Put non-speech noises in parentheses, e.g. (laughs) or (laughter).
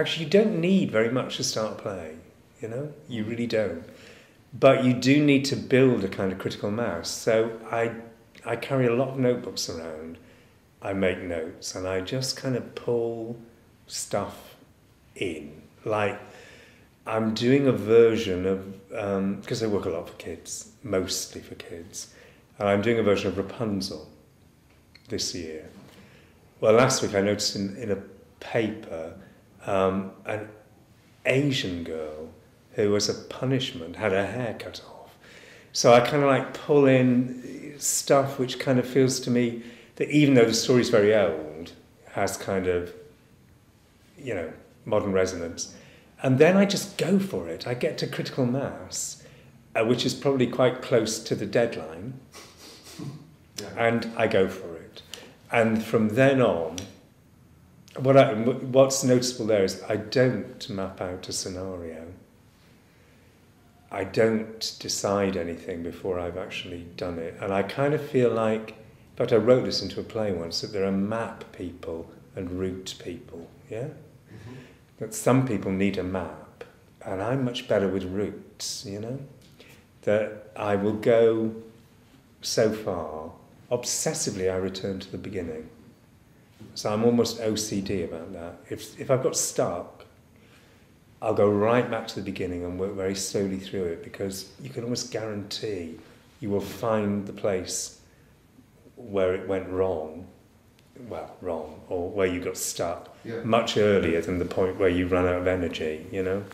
Actually, you don't need very much to start playing, you know? You really don't. But you do need to build a kind of critical mass. So I, I carry a lot of notebooks around. I make notes and I just kind of pull stuff in. Like, I'm doing a version of, because um, I work a lot for kids, mostly for kids, and I'm doing a version of Rapunzel this year. Well, last week I noticed in, in a paper um, an Asian girl who, as a punishment, had her hair cut off. So I kind of like pull in stuff which kind of feels to me that even though the story's very old, has kind of, you know, modern resonance. And then I just go for it. I get to critical mass, uh, which is probably quite close to the deadline, (laughs) yeah. and I go for it. And from then on, what I, what's noticeable there is I don't map out a scenario. I don't decide anything before I've actually done it. And I kind of feel like, in fact, I wrote this into a play once, that there are map people and route people, yeah? Mm-hmm. That some people need a map, and I'm much better with routes, you know? That I will go so far, obsessively I return to the beginning. So I'm almost OCD about that. If, if I've got stuck, I'll go right back to the beginning and work very slowly through it because you can almost guarantee you will find the place where it went wrong, well, wrong, or where you got stuck yeah. much earlier than the point where you run out of energy, you know?